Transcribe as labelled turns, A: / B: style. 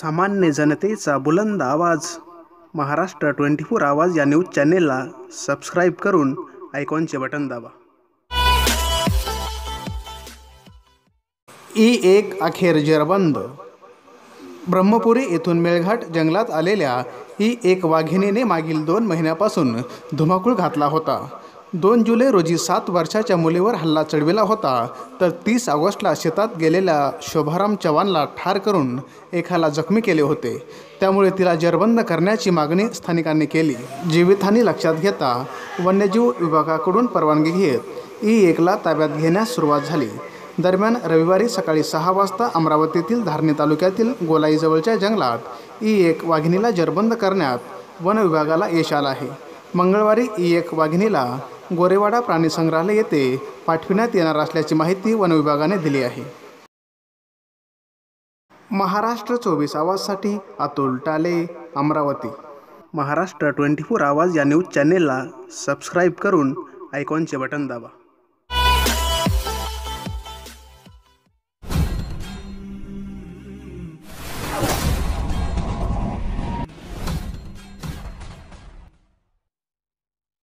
A: सामान्य जनतेचा बुलंद आवाज. महाराष्ट्र ट्वेंटी फोर आवाज या न्यूज चॅनेलला सबस्क्राईब करून आयकॉनचे बटन दाबा. ई एक अखेर जेरबंद. ब्रह्मपुरी येथून मेळघाट जंगलात आलेल्या ही एक वाघिणीने मागील दोन महिन्यापासून धुमाकूळ घातला होता. दोन जुलै रोजी सात वर्षाच्या मुलीवर हल्ला चढविला होता. तर तीस ऑगस्टला शेतात गेलेल्या शोभाराम चव्हाणला ठार करून एकाला जखमी केले होते. त्यामुळे तिला जरबंद करण्याची मागणी स्थानिकांनी केली. जीवितहानी लक्षात घेता वन्यजीव विभागाकडून परवानगी घेत ई एकला ताब्यात घेण्यास सुरुवात झाली. दरम्यान रविवारी सकाळी सहा वाजता अमरावतीतील धारणी तालुक्यातील गोलाईजवळच्या जंगलात ई एक वाघिणीला जरबंद करण्यात वन विभागाला यश आलं आहे. मंगळवारी ई एक वाघिणीला गोरेवाडा प्राणीसंग्रहालय येथे पाठविण्यात येणार असल्याची माहिती वन विभागाने दिली आहे. महाराष्ट्र चोवीस आवाजसाठी अतुल टाले अमरावती. महाराष्ट्र ट्वेंटी फोर आवाज या न्यूज चॅनेलला सबस्क्राईब करून आयकॉनचे बटन दाबा.